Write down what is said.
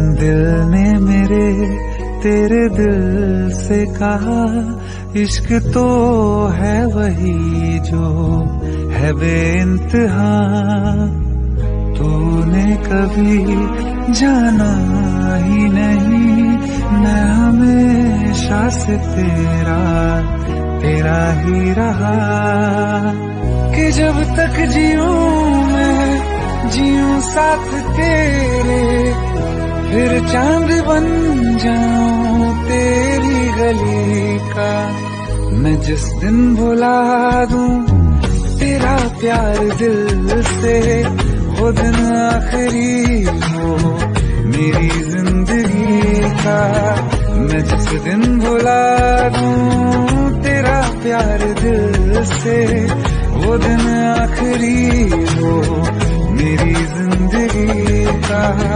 दिल ने मेरे, तेरे दिल से कहा, इश्क तो है वही जो है बेइंतहा। तूने कभी जाना ही नहीं, मैं हमेशा से तेरा तेरा ही रहा। कि जब तक जियूं मैं जियूं साथ तेरे चाँद बन जाऊँ तेरी गली का। मैं जिस दिन भुला दूँ, तेरा प्यार दिल से, वो दिन आखिरी हो, मेरी ज़िंदगी का। मैं जिस दिन भुला दूँ, तेरा प्यार दिल से, वो दिन आखिरी हो, मेरी ज़िंदगी का।